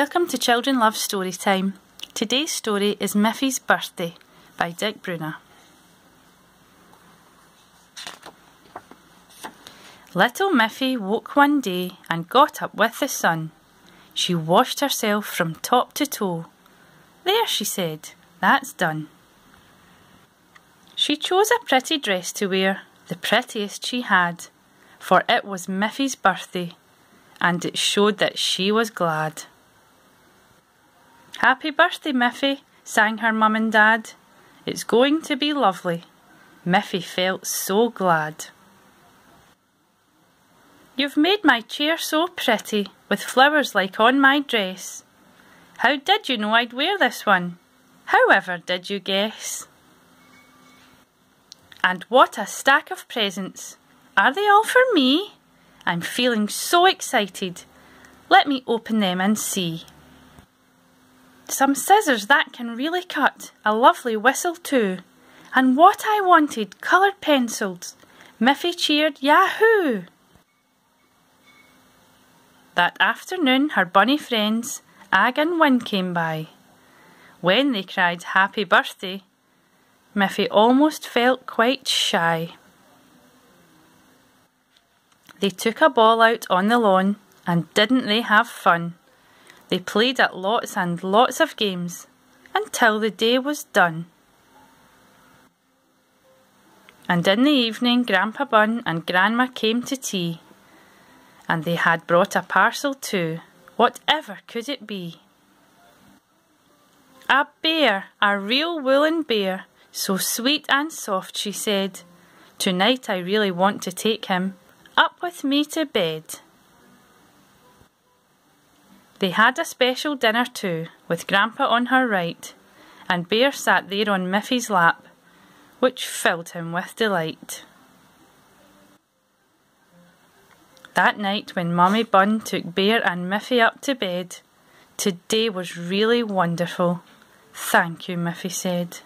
Welcome to Children Love Story Time. Today's story is Miffy's Birthday by Dick Bruna. Little Miffy woke one day and got up with the sun. She washed herself from top to toe. There, she said, that's done. She chose a pretty dress to wear, the prettiest she had, for it was Miffy's birthday, and it showed that she was glad. Happy birthday, Miffy, sang her mum and dad. It's going to be lovely. Miffy felt so glad. You've made my chair so pretty, with flowers like on my dress. How did you know I'd wear this one? However did you guess? And what a stack of presents! Are they all for me? I'm feeling so excited. Let me open them and see. Some scissors that can really cut, a lovely whistle too. And what I wanted, coloured pencils. Miffy cheered, Yahoo! That afternoon her bunny friends, Ag and Win came by. When they cried happy birthday, Miffy almost felt quite shy. They took a ball out on the lawn and didn't they have fun? They played at lots and lots of games until the day was done. And in the evening Grandpa Bun and Grandma came to tea, and they had brought a parcel too, whatever could it be? A bear, a real woolen bear, so sweet and soft, she said. Tonight I really want to take him up with me to bed. They had a special dinner too, with Grandpa on her right, and Bear sat there on Miffy's lap, which filled him with delight. That night when Mummy Bun took Bear and Miffy up to bed, today was really wonderful. Thank you, Miffy said.